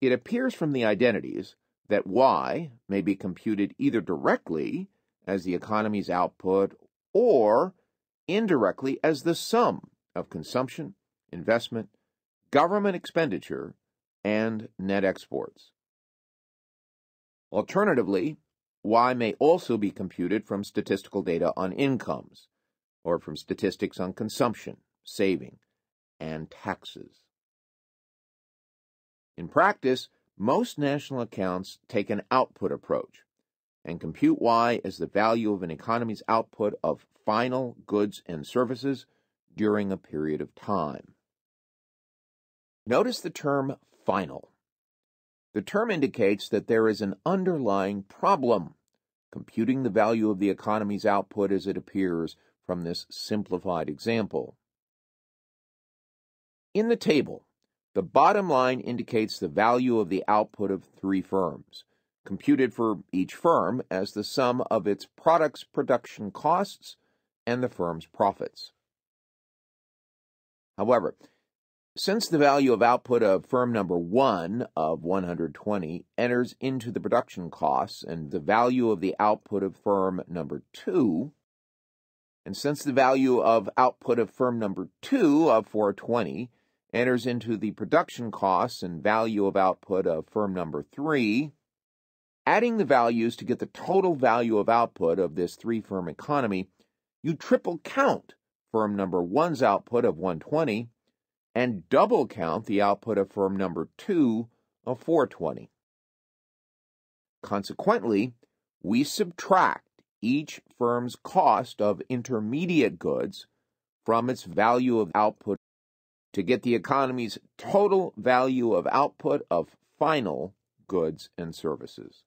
It appears from the identities that Y may be computed either directly as the economy's output or indirectly as the sum of consumption, investment, government expenditure, and net exports. Alternatively, Y may also be computed from statistical data on incomes, or from statistics on consumption, saving, and taxes. In practice, most national accounts take an output approach and compute Y as the value of an economy's output of final goods and services during a period of time. Notice the term final. The term indicates that there is an underlying problem computing the value of the economy's output as it appears from this simplified example. In the table, the bottom line indicates the value of the output of three firms, computed for each firm as the sum of its product's production costs and the firm's profits. However, since the value of output of firm number 1 of 120 enters into the production costs and the value of the output of firm number 2, and since the value of output of firm number 2 of 420 enters into the production costs and value of output of firm number 3, adding the values to get the total value of output of this three firm economy, you triple count firm number 1's output of 120 and double count the output of firm number 2 of 420. Consequently, we subtract each firm's cost of intermediate goods from its value of output to get the economy's total value of output of final goods and services.